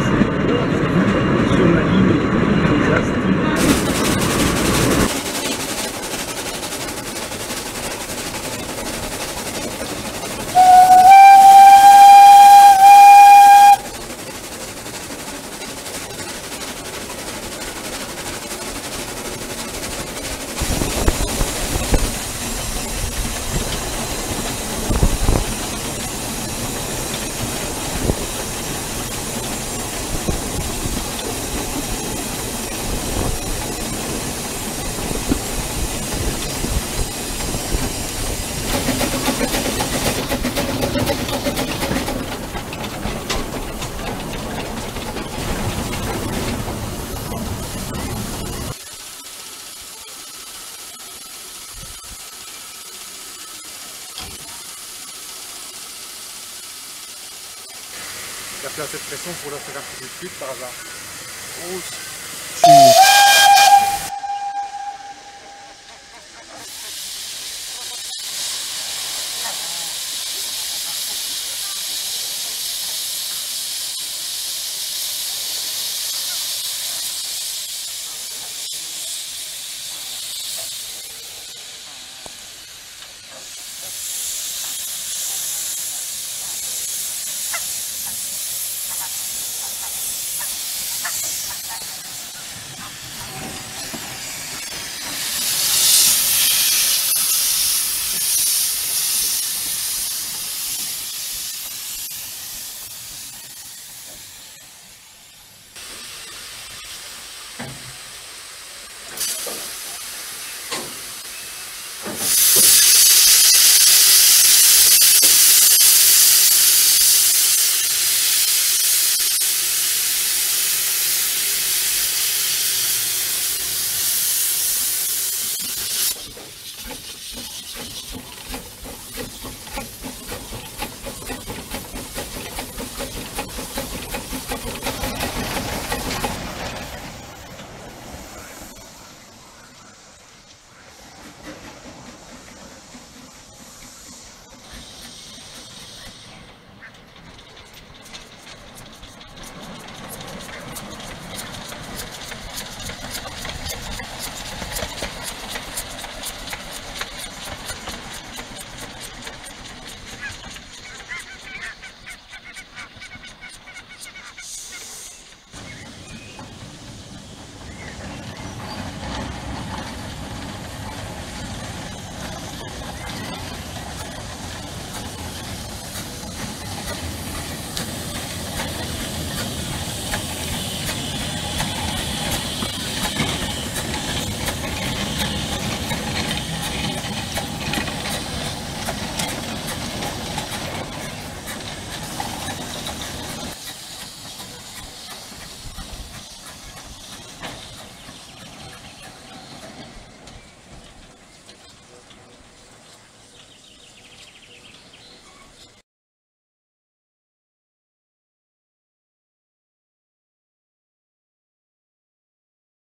Peace. Il a fait assez de pression pour leur faire un petit coup de par hasard.